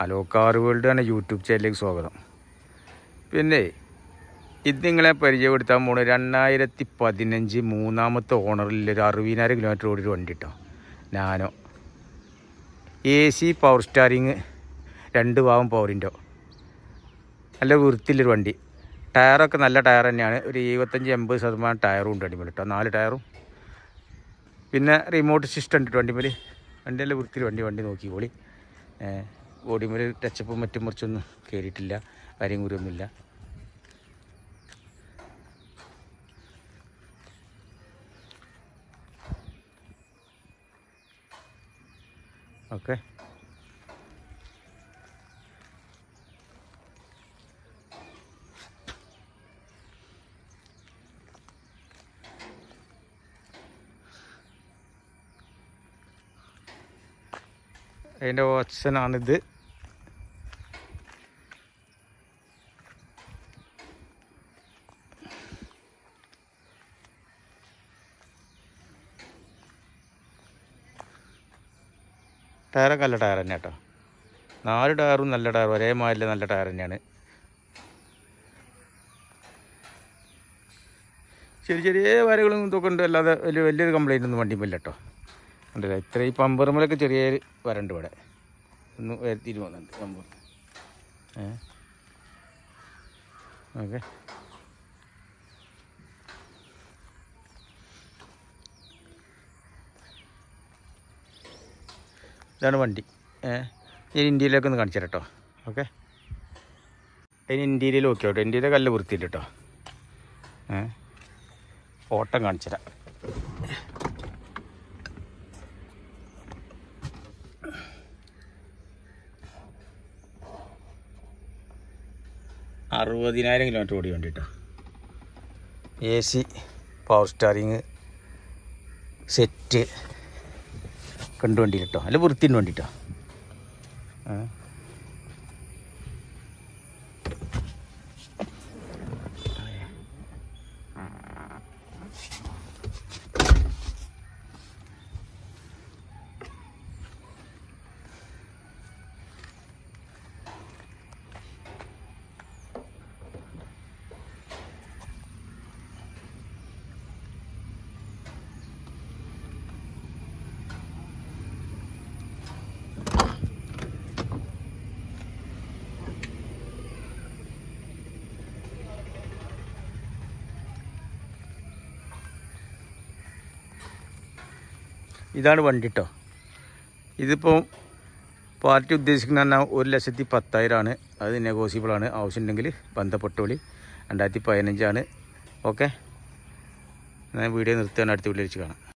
Hello car world എന്ന YouTube ചാനലിലേക്ക് സ്വാഗതം. പിന്നെ ഇത് നിങ്ങളെ പരിചയപ്പെടുത്താൻ പോണ രണ്ടായിരത്തി പതിനഞ്ച് മൂന്നാമത്തെ ഓണറിൽ ഒരു അറുപതിനായിരം കിലോമീറ്റർ ഓടിയൊരു വണ്ടി കേട്ടോ Nano. A C power steering രണ്ട് ഭാവം പവറിന്റെ നല്ല വൃത്തിയിലൊരു വണ്ടി. ടയറൊക്കെ നല്ല ടയർ തന്നെയാണ്. ഒരു എഴുപത്തഞ്ച് എൺപത് ശതമാനം ടയറും ഉണ്ട് വണ്ടിമേൽ കേട്ടോ നാല് ടയറും പിന്നെ റിമോട്ട് സിസ്റ്റം ഉണ്ട് വണ്ടിമേൽ നല്ല വൃത്തിയിൽ വണ്ടി വണ്ടി നോക്കിക്കോളി ബോഡിമേൽ ടച്ചപ്പും മറ്റും മുറിച്ചൊന്നും കയറിയിട്ടില്ല കാര്യം കൂടിയൊന്നുമില്ല. ഓക്കെ. അതിന്റെ ഓപ്ഷനാണിത് ടയറൊക്കെ നല്ല ടയർ തന്നെ കേട്ടോ. നാല് ടയറും നല്ല ടയർ ഒരേ മാതിരി നല്ല ടയർ തന്നെയാണ്. ചെറിയ ചെറിയ വരകളും ഇതൊക്കെ ഉണ്ട് അല്ലാതെ വലിയ വലിയൊരു കംപ്ലൈന്റ് ഒന്നും വണ്ടിയുമില്ല കേട്ടോ. ഉണ്ടല്ലോ? ഇത്ര ഈ പമ്പറുമലൊക്കെ ചെറിയ വരണ്ട് ഇവിടെ. ഒന്ന് വരുത്തിയിട്ട് പോകുന്നുണ്ട് പമ്പർ ഏ? ഓക്കെ. ഇതാണ് വണ്ടി. ഏഹ് ഞാൻ ഇന്ത്യയിലേക്ക് ഒന്ന് കാണിച്ചു തരാം കേട്ടോ ഓക്കെ. അതിന് ഇന്ത്യയിൽ ഓക്കെ കേട്ടോ ഇന്ത്യയിലെ കല്ല് വൃത്തിയില്ല കേട്ടോ ഏ? ഓട്ടം കാണിച്ചു തരാം. അറുപതിനായിരം കിലോമീറ്റർ ഓടി വേണ്ടിയിട്ടാണ് A C power steering set കണ്ടു വണ്ടി കേട്ടോ അല്ല വൃത്തിന് വണ്ടി ഇതാണ് വണ്ടി കേട്ടോ ഇതിപ്പോൾ പാർട്ടി ഉദ്ദേശിക്കുന്ന പറഞ്ഞാൽ ഒരു ലക്ഷത്തി പത്തായിരമാണ് അത് നെഗോസിയബിളാണ് ആവശ്യമുണ്ടെങ്കിൽ ബന്ധപ്പെട്ടോളി രണ്ടായിരത്തി പതിനഞ്ചാണ്. ഓക്കെ ഞാൻ വീഡിയോ നിർത്തുകയാണ്. അടുത്ത വീഡിയോ വെച്ച് കാണാം.